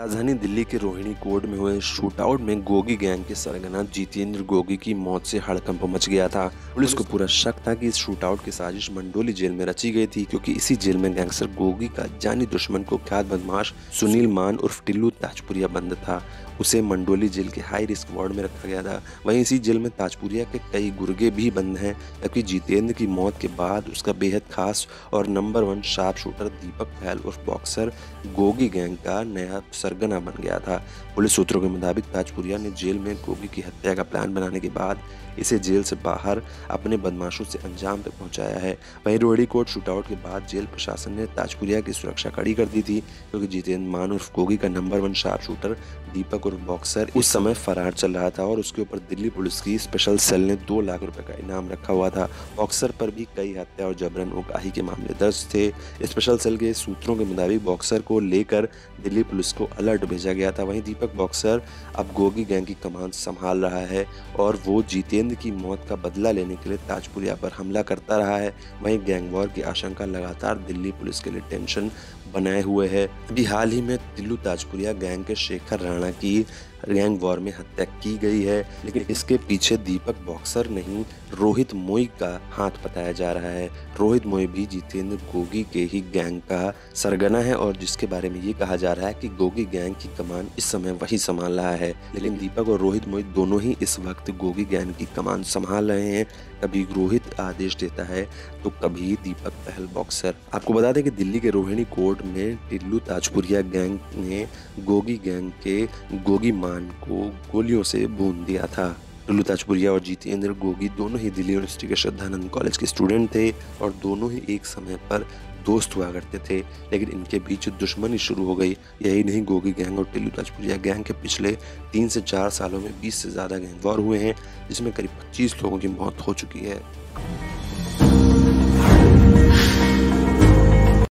राजधानी दिल्ली के रोहिणी कोर्ट में हुए शूटआउट में गोगी गैंग के सरगना जितेंद्र गोगी की मौत से हड़कंप मच गया था। पुलिस को पूरा शक था कि इस शूटआउट की साजिश मंडोली जेल में रची गई थी, क्योंकि इसी जेल में गैंगस्टर गोगी का जानी दुश्मन को ख्यात बदमाश सुनील मान उर्फ़ टिल्लू ताजपुरिया बंद था। उसे मंडोली जेल के हाई रिस्क वार्ड में रखा गया था। वहीं इसी जेल में ताजपुरिया के कई गुर्गे भी बंद हैं, जबकि जितेंद्र की मौत के बाद उसका बेहद खास और number one sharp shooter Deepak फैल उर्फ़ बॉक्सर गोगी गैंग का नया सरगना बन गया था। पुलिस सूत्रों के मुताबिक ताजपुरिया ने जेल में गोगी की हत्या का प्लान बनाने के बाद इसे जेल से बाहर अपने बदमाशों से अंजाम तक पहुँचाया है। वहीं रोहड़ी कोर्ट शूटआउट के बाद जेल प्रशासन ने ताजपुरिया की सुरक्षा कड़ी कर दी थी, क्योंकि जितेंद्र मान उर्फ़ गोगी का number one sharp shooter Deepak उर्फ़ boxer उस समय फरार चल रहा था और उसके ऊपर दिल्ली पुलिस की स्पेशल सेल ने दो लाख रुपए का इनाम रखा हुआ था। बॉक्सर पर भी कई हत्या और जबरन उगाही के मामले दर्ज थे। स्पेशल सेल के सूत्रों के मुताबिक बॉक्सर को लेकर दिल्ली पुलिस को अलर्ट भेजा गया था। वहीं दीपक बॉक्सर अब गोगी गैंग की कमान संभाल रहा है और वो जितेंद्र की मौत का बदला लेने के लिए ताजपुरिया पर हमला करता रहा है। वहीं गैंग वॉर की आशंका लगातार दिल्ली पुलिस के लिए टेंशन बनाए हुए है। अभी हाल ही में दिल्लू ताजपुरिया गैंग के शेखर राणा की गैंग वॉर में हत्या की गई है, लेकिन इसके पीछे दीपक बॉक्सर नहीं, रोहित मोई का हाथ बताया जा रहा है। रोहित मोई भी जितेंद्र गोगी के ही गैंग का सरगना है और जिसके बारे में ये कहा जा रहा है कि गोगी गैंग की कमान इस समय वही संभाल रहा है, लेकिन दीपक और रोहित मोई दोनों ही इस वक्त गोगी गैंग की कमान संभाल रहे हैं। कभी रोहित आदेश देता है तो कभी दीपक पहल बॉक्सर। आपको बता दें कि दिल्ली के रोहिणी कोर्ट में टिल्लू ताजपुरिया गैंग ने गोगी गैंग के गोगी मान को गोलियों से भून दिया था। टुल्लू ताजपुरिया और जितेंद्र गोगी दोनों ही दिल्ली यूनिवर्सिटी के श्रद्धानंद कॉलेज के स्टूडेंट थे और दोनों ही एक समय पर दोस्त हुआ करते थे, लेकिन इनके बीच दुश्मनी शुरू हो गई। यही नहीं, गोगी गैंग और टिल्लू ताजपुरिया गैंग के पिछले तीन से चार सालों में बीस से ज़्यादा गैंग वॉर हुए हैं, जिसमें करीब पच्चीस लोगों की मौत हो चुकी है।